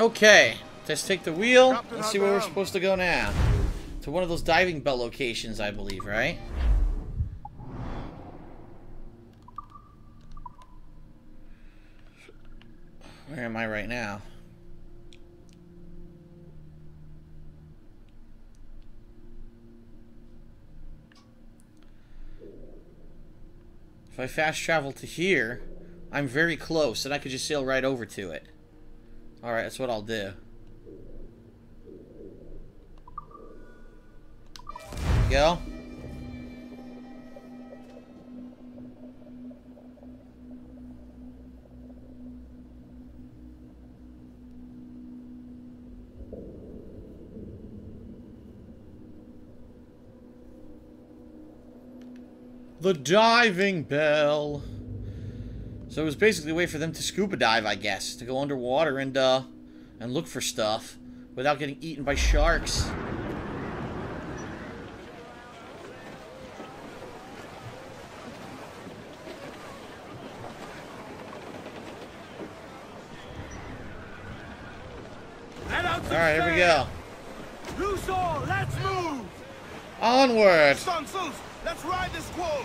Okay, let's take the wheel. Let's see where we're supposed to go now. To one of those diving bell locations, I believe, right? Where am I right now? If I fast travel to here, I'm very close, and I could just sail right over to it. Alright, that's what I'll do. Go. The diving bell. So it was basically a way for them to scuba dive, I guess, to go underwater and uh and look for stuff without getting eaten by sharks. All right, here we go. All, let's move! Onward. Let's ride this squall!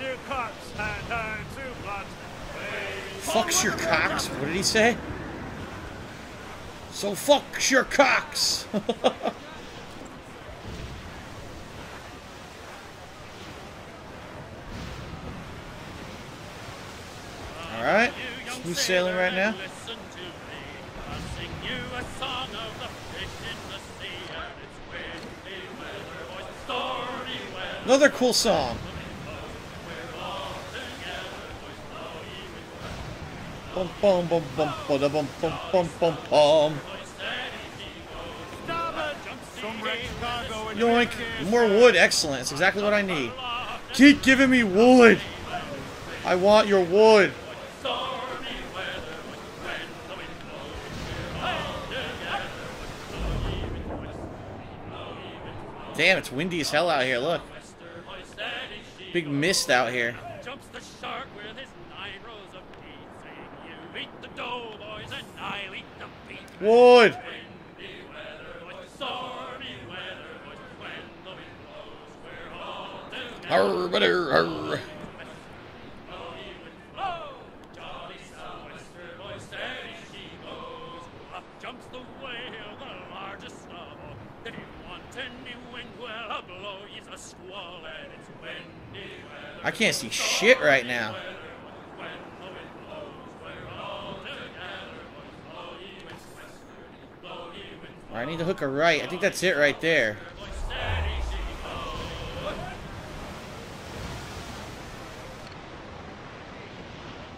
your cocks and turn to blood. Wavy Fucks your cocks. What did he say? So fucks your cocks. All right, smooth sailing right now. Listen to me. I'll sing you a song of the fish in the sea. And it's windy weather, boys, stormy weather. Another cool song. Bum bum bum bum bum bum bum bum bum bum. Some wrecked cargo and Yoink! More wood, excellent. That's exactly what I need. Keep giving me wood. I want your wood. Damn, it's windy as hell out here. Look, big mist out here. Jumps the shark with his nine rows of teeth, saying, You eat the dough, boys, and I'll eat the beef. Wood. Windy weather, boys, stormy weather, boys, when the wind blows, we're all together. Arr, butter, arr. Oh, jolly sou'wester, boys, steady she goes. Up jumps the whale, the largest of all. If you want any wind, well, a blow is a squall, and it's windy weather. I can't see shit right now. I need to hook a right. I think that's it right there.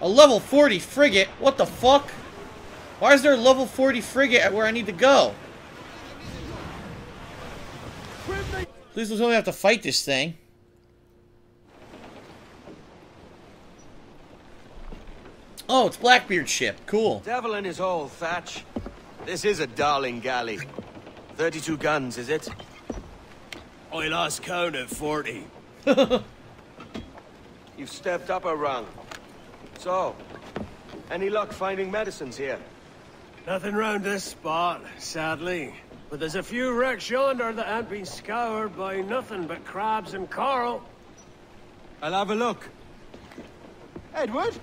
A level 40 frigate? What the fuck? Why is there a level 40 frigate at where I need to go? Please don't tell me I have to fight this thing. Oh, it's Blackbeard's ship. Cool. Devil in his hole, Thatch. This is a darling galley. 32 guns, is it? I lost count at 40. You've stepped up a rung. So, any luck finding medicines here? Nothing round this spot, sadly. But there's a few wrecks yonder that ain't been scoured by nothing but crabs and coral. I'll have a look. Edward?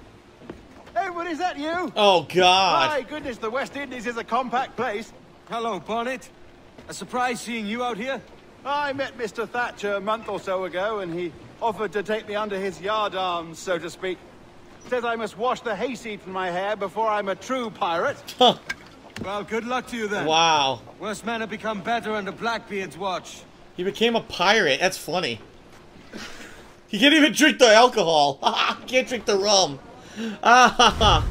Edward, is that you? Oh, God. My goodness, the West Indies is a compact place. Hello, Bonnet. A surprise seeing you out here? I met Mr. Thatcher a month or so ago, and he offered to take me under his yardarms, so to speak. Says I must wash the hayseed from my hair before I'm a true pirate. Huh. Well, good luck to you then. Wow. Worst men have become better under Blackbeard's watch. He became a pirate. That's funny. He can't even drink the alcohol. can't drink the rum. Ah, ha!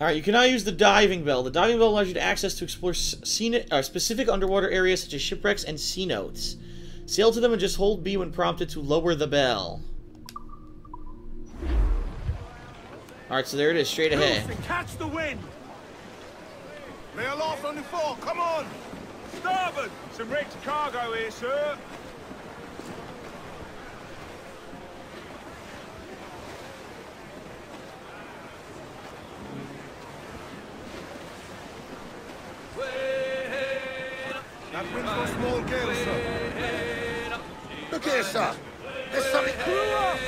Alright, you can now use the diving bell. The diving bell allows you to access to explore scenic, uh, specific underwater areas such as shipwrecks and sea notes. Sail to them and just hold B when prompted to lower the bell. Alright, so there it is, straight ahead. Catch the wind! Lay aloft on the fore, come on! Starboard! Some wrecked cargo here, sir. Here, sir. There's something... Up!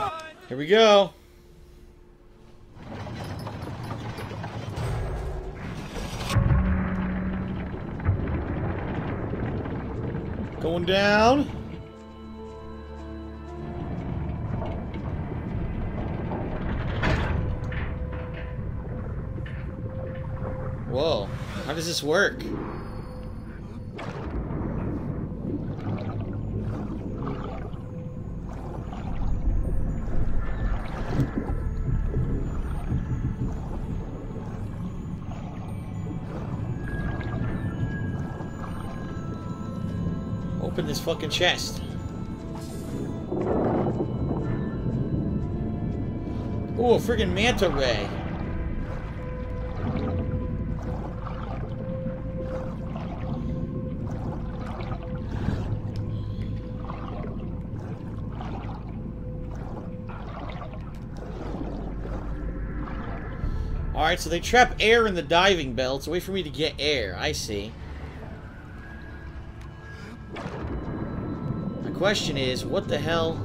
Up! Here we go. Going down. Whoa. How does this work? Open this fucking chest. Ooh, a friggin' manta ray. Alright, so they trap air in the diving bell. It's a way for me to get air. I see. Question is, what the hell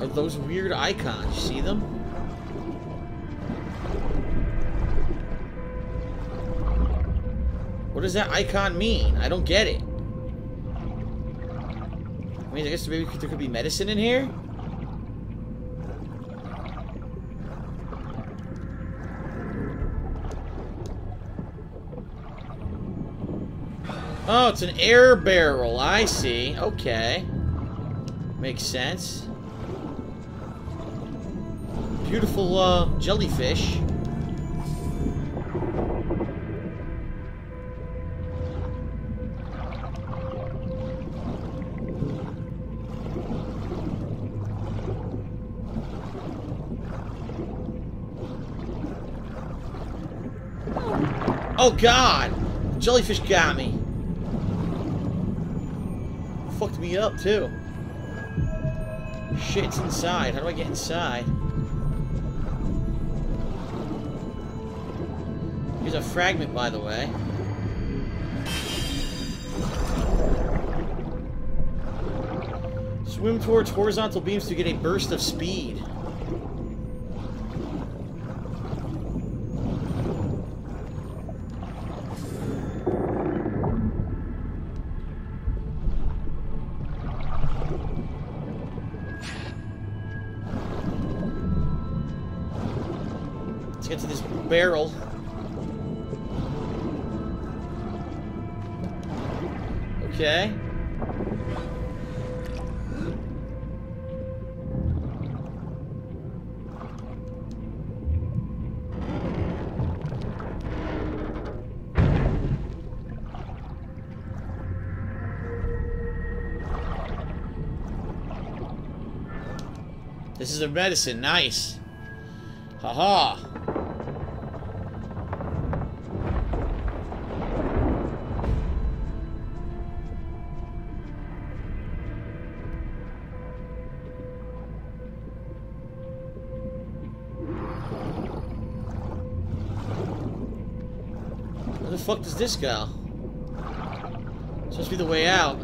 are those weird icons? You see them? What does that icon mean? I don't get it. I mean, I guess maybe there could be medicine in here? Oh, it's an air barrel. I see. Okay. Makes sense. Beautiful uh, jellyfish. Oh god! Jellyfish got me. Fucked me up too. Shit's inside. How do I get inside? Here's a fragment, by the way. Swim towards horizontal beams to get a burst of speed. Get to this barrel. Okay. This is a medicine. Nice. Haha. -ha. Fuck does this go? Supposed to be the way out.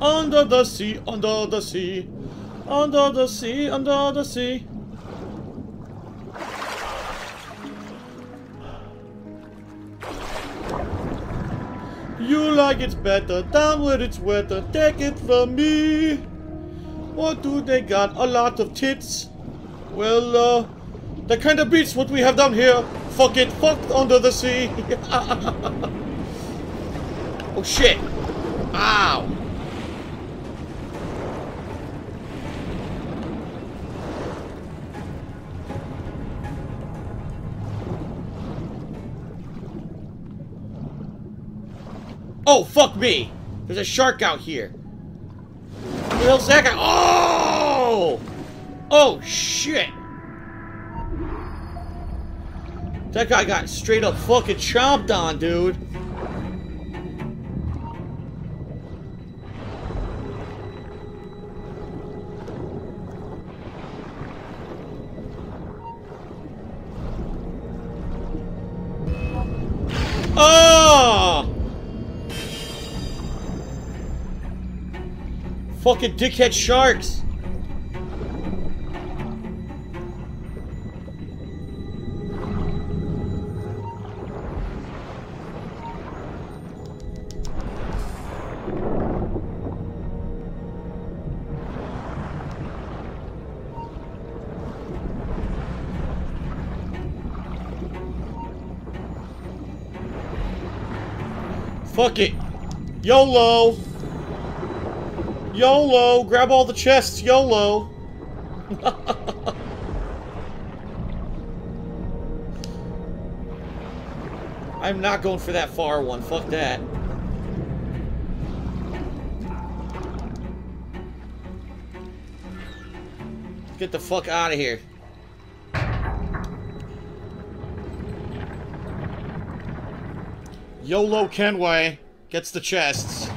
Under the sea, under the sea. Under the sea, under the sea. You like it better down where it's wetter. Take it from me. What do they got? A lot of tits. Well, uh, that kind of beats what we have down here. Fuck it, fuck under the sea. oh shit. Ow. Oh, fuck me! There's a shark out here. Hell's that guy? Oh! Oh, shit! That guy got straight up fucking chomped on, dude. Oh! Fucking dickhead sharks! Fuck it. YOLO! YOLO! Grab all the chests, YOLO! I'm not going for that far one, fuck that. Get the fuck out of here. YOLO Kenway gets the chests.